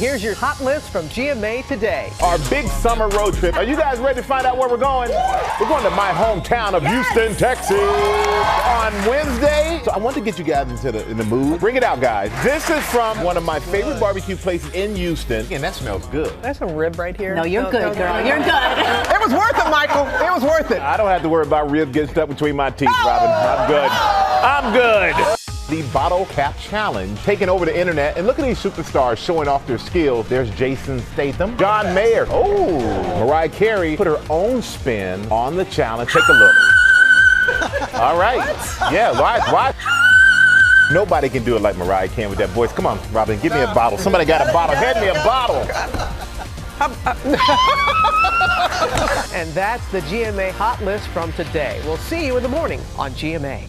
Here's your hot list from GMA today. Our big summer road trip. Are you guys ready to find out where we're going? We're going to my hometown of Houston, Texas on Wednesday. So I want to get you guys into the in the mood. Bring it out, guys. This is from one of my favorite barbecue places in Houston, and that smells good. That's some rib right here. No, you're good, girl. You're good. It was worth it, Michael. It was worth it. I don't have to worry about ribs getting stuck between my teeth, Robin. I'm good. Oh! I'm good. The bottle cap challenge taking over the internet, and look at these superstars showing off their skills. There's Jason Statham, John Mayer. Oh, Mariah Carey put her own spin on the challenge. Take a look. All right. Yeah. Why? Why? Nobody can do it like Mariah can with that voice. Come on, Robin, give me a bottle. Somebody got a bottle. Hand me a bottle. Uh, and that's the GMA hot list from today. We'll see you in the morning on GMA.